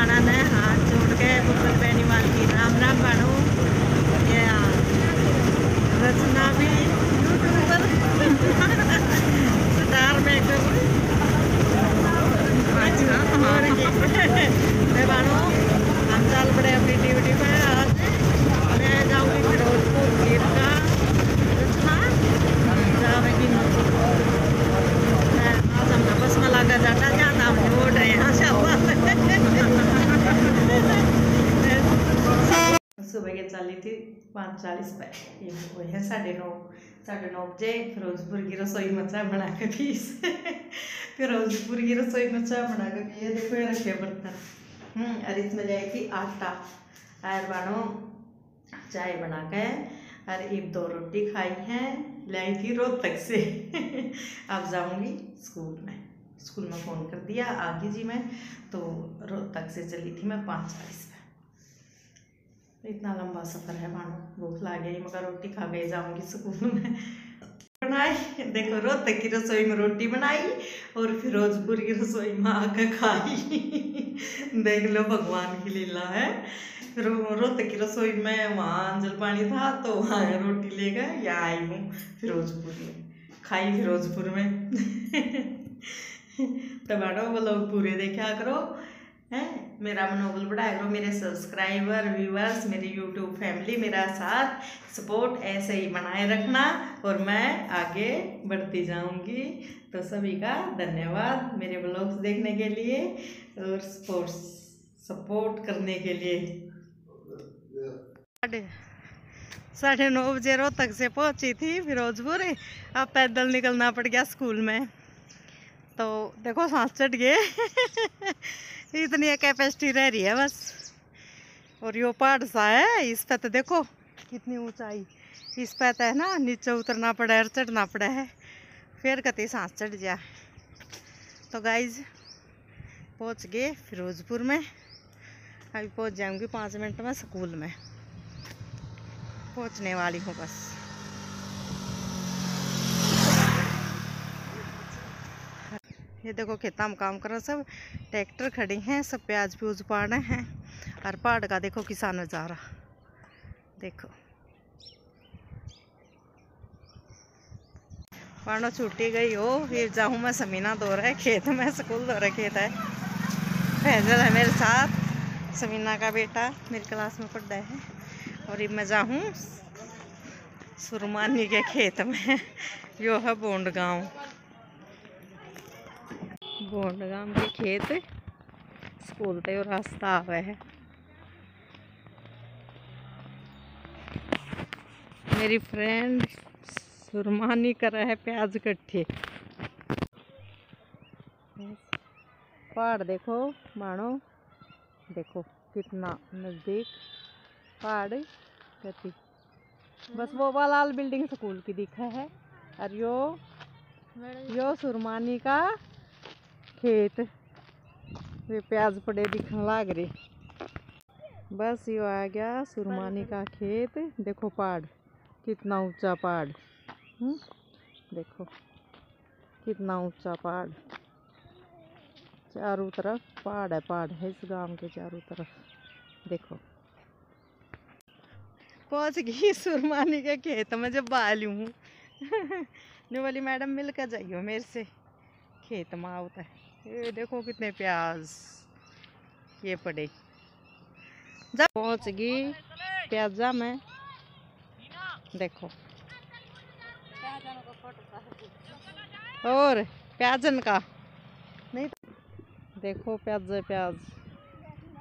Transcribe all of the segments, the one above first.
बाणा ने हाथ जोड़ के बुकल बहनी माल की। राम राम बाणो ये रचना भी यूट्यूबर स्टार मेकअप और ये मैं बाणो हम चाल बड़े अपनी ड्यूटी पे आज मैं जाऊँगी फिरोजपुर गीर का रचना जावेगी आज हमने बस में लगा जाता जाता हम छोड़ रहे हैं शाबाश सुबह के चली थी, पाँच चालीस पे। ये वो है साढ़े नौ साढ़े नौ बजे फिरोजपुर की रसोई में चाय बना के पी फिरोजपुर की रसोई में चाय बना के पी ये देखो, ये रखे बर्तन। हम्म और इसमें जाएगी आटा। और बानो, चाय बना के, और एक दो रोटी खाई हैं, लाई थी रोहतक से। अब जाऊँगी स्कूल में। स्कूल में फ़ोन कर दिया आगे जी मैं तो रोहतक से चली थी मैं पाँच चालीस इतना लंबा सफ़र है मानो भूख लग गई, मगर रोटी खा गई, जाऊँगी स्कूल में। बनाई, देखो, रोहतक की रसोई में रोटी बनाई, और फिरोजपुर की रसोई में आकर खाई। देख लो, भगवान की लीला है। रो- रोहतक की रसोई में वहाँ अंजल पानी था तो वहाँ रोटी ले गए आई हूँ फिरोजपुर में। खाई फिरोजपुर में। तो वो लोग पूरे देखा करो हैं? मेरा मनोबल बढ़ाया करो मेरे सब्सक्राइबर व्यूअर्स मेरी यूट्यूब फैमिली मेरा साथ सपोर्ट ऐसे ही बनाए रखना और मैं आगे बढ़ती जाऊँगी। तो सभी का धन्यवाद मेरे ब्लॉग्स देखने के लिए और सपोर्ट सपोर्ट करने के लिए। साढ़े नौ बजे रोहतक से पहुँची थी फिरोजपुर। अब पैदल निकलना पड़ गया स्कूल में। तो देखो सांस चढ़ गए। इतनी कैपेसिटी रह रही है बस। और यो पहाड़ सा है, इस पर तो देखो कितनी ऊंचाई। इस पर तो है ना, नीचे उतरना पड़ा है और चढ़ना पड़ा है। फिर कति सांस चढ़ जाए तो गाइज़ पहुँच गए फिरोजपुर में। अभी पहुँच जाऊँगी पाँच मिनट में स्कूल में। पहुँचने वाली हूँ बस। ये देखो खेता में काम कर रहे सब। ट्रैक्टर खड़े हैं, सब प्याज प्यूज पाड़ हैं। और पहाड़ का देखो किसान नज़ारा। देखो। पानो छुट्टी गई हो फिर जाऊँ मैं समीना दो रहा है खेत में, स्कूल दो रहा खेत है। फैजल है मेरे साथ, समीना का बेटा मेरी क्लास में पढ़ है। और ये मैं जाऊँ सुरमानी के खेत में, यो है बोंड गाँव। बोंड गाँव के खेत स्कूल ते रास्ता आवे है। मेरी फ्रेंड सुरमानी कर रहा है प्याज कट्ठे। पहाड़ देखो मानो। देखो कितना नज़दीक पहाड़ गति। बस वो वाला लाल बिल्डिंग स्कूल की दिखा है। और यो यो सुरमानी का खेत। वे प्याज पड़े दिखने लाग रहे बस यो आ गया सुरमानी का खेत। देखो पहाड़ कितना ऊँचा पहाड़। हम्म, देखो कितना ऊँचा पहाड़। चारों तरफ़ पहाड़ है पहाड़ है इस गाँव के चारों तरफ़। देखो। पहुँच गई सुरमानी के खेत में जब बाल हूँ। वाली मैडम मिलकर जाइयो मेरे से। खेत में होता है। ये देखो कितने प्याज, ये पड़े। पहुँच गई। प्याजा में। देखो। और, प्याजन का। नहीं देखो प्याज प्याज।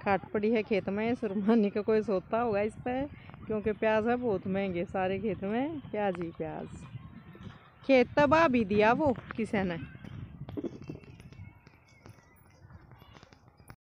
खाट पड़ी है खेत में, सुरमानी का कोई सोता होगा इस पर क्योंकि प्याज है बहुत महँगे सारे खेत में। प्याज ही प्याज। खेत तबाह भी दिया वो किसी ने।